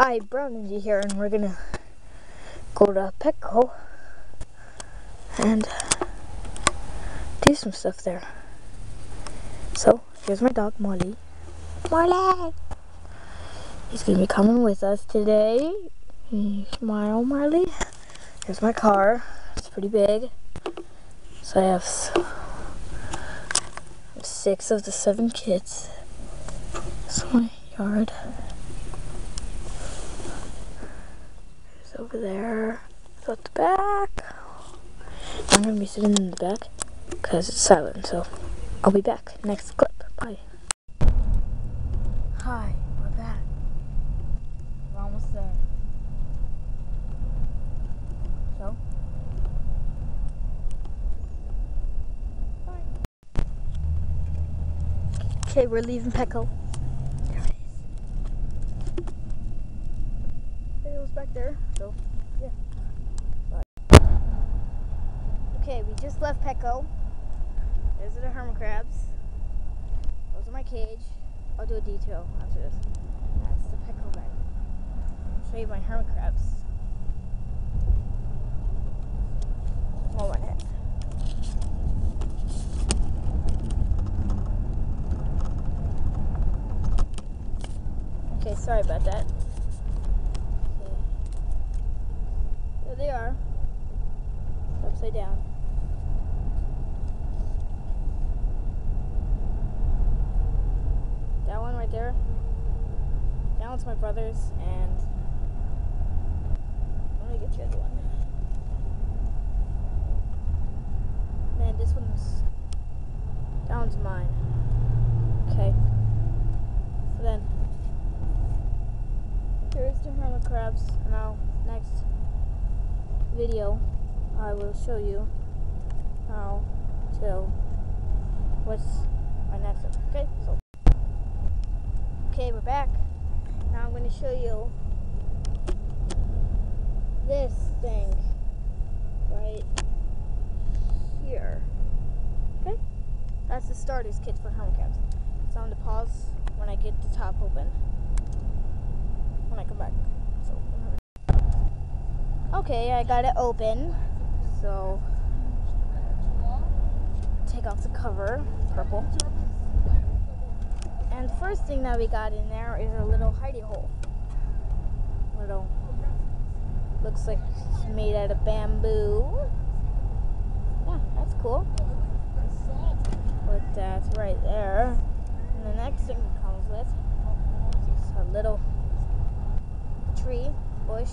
Hi, Brown Ninja here, and we're gonna go to Petco and do some stuff there. So, here's my dog, Molly. Molly! He's gonna be coming with us today. Smile, Marley. Here's my car. It's pretty big. So I have six of the seven kids. It's my yard. Over there. At the back. I'm gonna be sitting in the back because it's silent. So I'll be back next clip. Bye. Hi, we're back. We're almost there. So. Okay, we're leaving Petco. There it is. It was back there, so yeah. Bye. Okay, we just left Petco. Those are the hermit crabs. Those are my cage. I'll do a detail after this. That's the Petco bag. I'll show you my hermit crabs. One minute. Okay, sorry about that. Okay. There they are. Upside down. That one right there. That one's my brother's, and let me get you the other one. Man, this one's that one's mine. Okay. So then here's the hermit crabs. and now next video I will show you how to what's my next step. Okay, so Okay, we're back. Now I'm gonna show you this thing right here. Okay? That's the starter's kit for crabs. So I'm gonna pause when I get the top open. When I come back. So Okay, I got it open. So take off the cover, purple. And the first thing that we got in there is a little hidey hole. Little looks like it's made out of bamboo. Yeah, that's cool. But that's right there. And the next thing it comes with is a little tree, bush,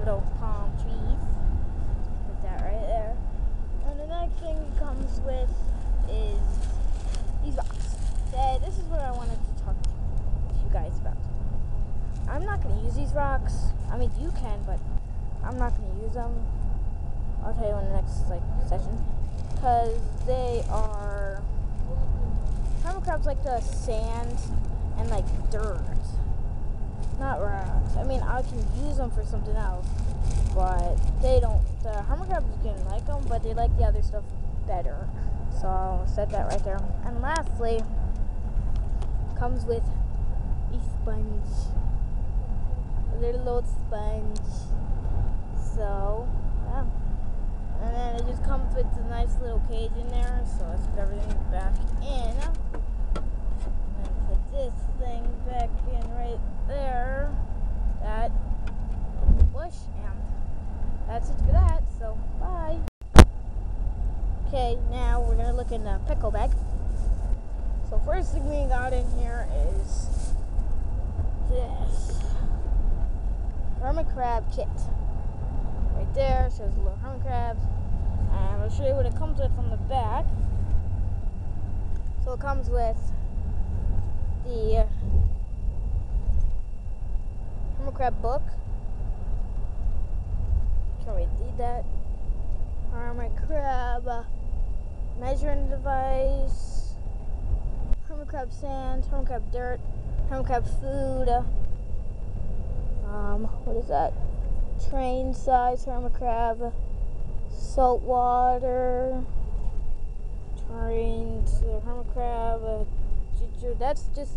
little palm trees. Put that right there. And the next thing it comes with is these rocks. This is what I wanted to talk to you guys about. I'm not going to use these rocks. I mean, you can, but I'm not going to use them. I'll tell you in the next like session. Because they are... Hermit crabs like the sand and like dirt. Not rocks. I mean, I can use them for something else. But they don't... The hermit crabs can like them, but they like the other stuff better. So I'll set that right there. And lastly, comes with a sponge. A little old sponge. So, yeah. And then it just comes with a nice little cage in there. So let's put everything back in. And put this thing back in right there. That bush. And that's it for that. So, bye. Okay, now we're to look in the Petco bag. So first thing we got in here is this hermit crab kit. Right there shows little hermit crabs. And I'll show you what it comes with on the back. So it comes with the uh, hermit crab book. Can we read that? Hermit crab uh, measuring device hermit crab sand, hermit crab dirt, hermit crab food. Um, what is that? Train size hermit crab, salt water, trained hermit crab. Uh, that's just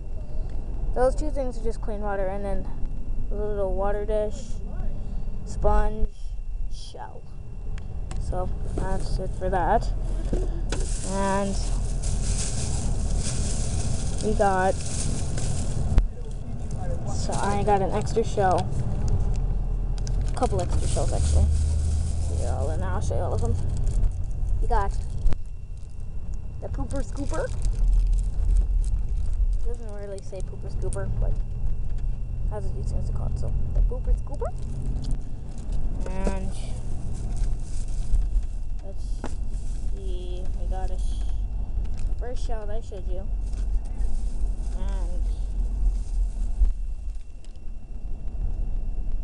those two things are just clean water, and then a little water dish, sponge, shell. So that's it for that. And we got, so I got an extra shell, a couple extra shells actually. They're all in there, I'll show you all of them. We got the pooper scooper. It doesn't really say pooper scooper, but that's what these things are called. So the pooper scooper. And let's see, we got a first shell that I showed you. And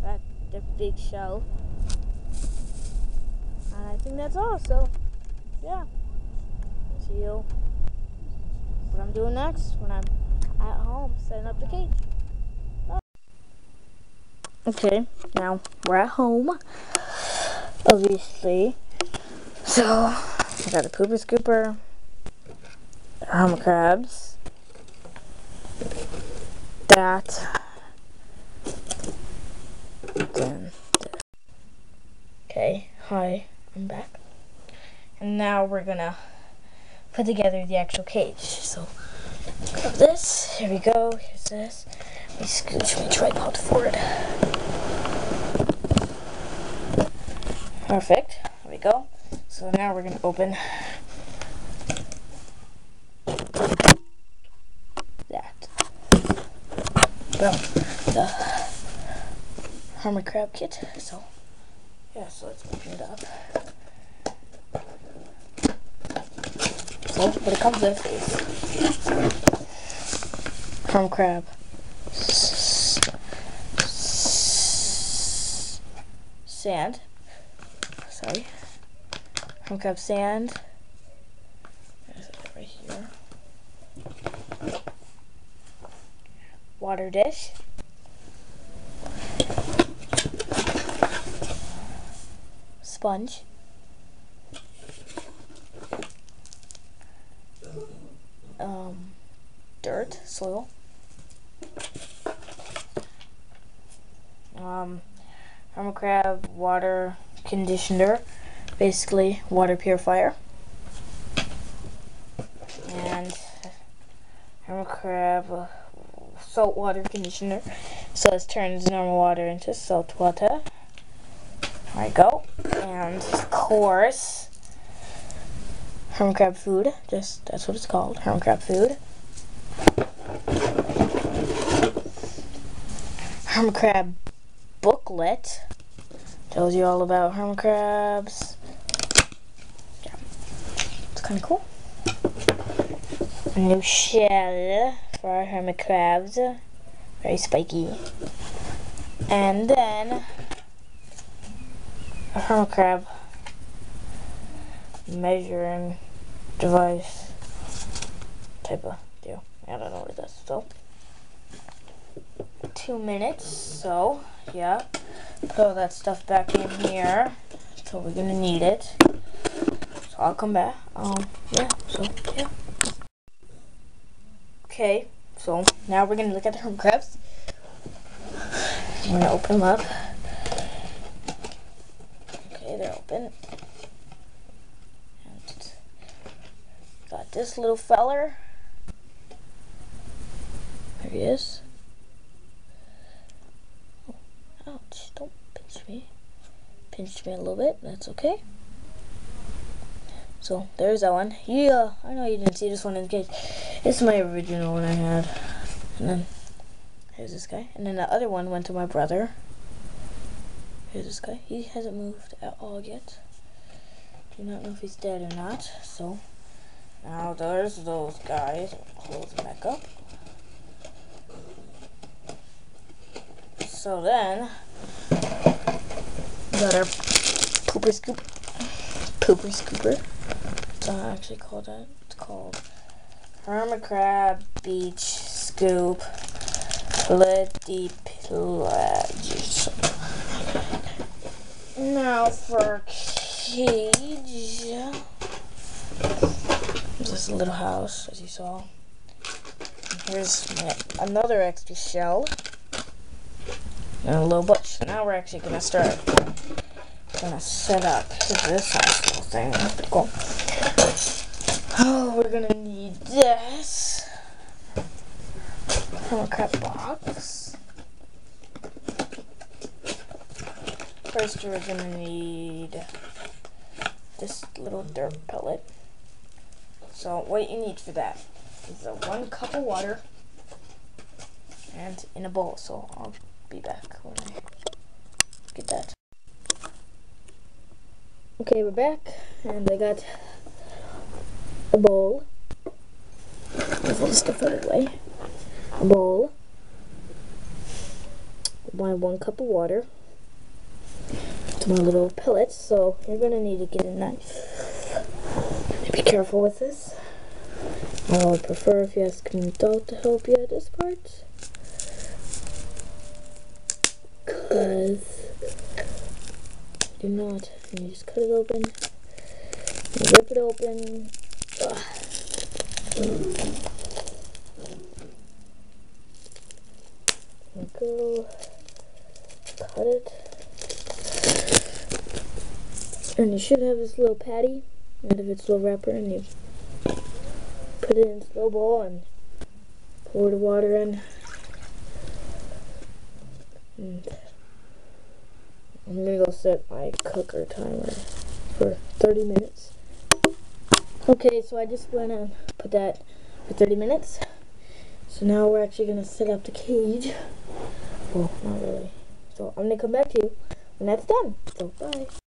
that the big shell. And I think that's all. So yeah. See you what I'm doing next when I'm at home setting up the cage. Bye. Okay, now we're at home, obviously. So, I got a pooper scooper, hermit crabs, that, then. Okay, hi, I'm back. And now we're gonna put together the actual cage. So, grab this. Here we go. Here's this. Let me scooch my tripod forward. Perfect. There we go. So now we're gonna open that. Well, the hermit crab kit. So yeah, so let's open it up. So what it comes with is hermit crab, sand. Sorry, hermit crab sand. Right here. Water dish. Sponge. um, dirt, soil. Um, hermit crab water conditioner, basically water purifier. And hermit crab salt water conditioner, so it turns normal water into salt water. There we go. And of course, hermit crab food. Just that's what it's called, hermit crab food. Hermit crab booklet tells you all about hermit crabs. Yeah, it's kind of cool. A new shell for our hermit crabs, very spiky. And then hermit crab measuring device type of deal. I don't know what it does. So, two minutes. So, yeah. All that stuff back in here. So we're gonna need it. So I'll come back. Um, yeah. So yeah. Okay. So now we're gonna look at the hermit crabs. I'm gonna open them up. Okay, they're open. And got this little feller. There he is. Oh, ouch, don't pinch me. Pinched me a little bit, that's okay. So, there's that one. Yeah, I know you didn't see this one in the case. It's my original one I had. And then, here's this guy. And then the other one went to my brother. Here's this guy. He hasn't moved at all yet. Do not know if he's dead or not. So, now there's those guys. Close back up. So then, got our pooper scoop. Pooper scooper. It's not actually called that. It's called Hermit Crab Beach Scoop. Pelagius. Now for cage. This little house, as you saw. And here's my, another extra shell. and a little. So now we're actually gonna start. Gonna set up this nice little thing. Cool. Oh, we're gonna need this from a crap box. First, we're gonna need this little dirt pellet. So, what you need for that is a one cup of water and in a bowl. So, I'll be back when I get that. Okay, we're back, and I got a bowl. All the stuff out of way. A bowl. My one cup of water. To my little pellets, so you're gonna need to get a knife. Be careful with this. I would prefer if you ask an adult to help you at this part. Cause do not. And you just cut it open. Rip it open. Go. Cut it. And you should have this little patty out of its little wrapper and you put it in slow boil and pour the water in. And I'm gonna go set my cooker timer for 30 minutes. Okay, so I just went and put that for 30 minutes. So now we're actually gonna set up the cage. Well, not really. So I'm gonna come back to you when that's done. So bye.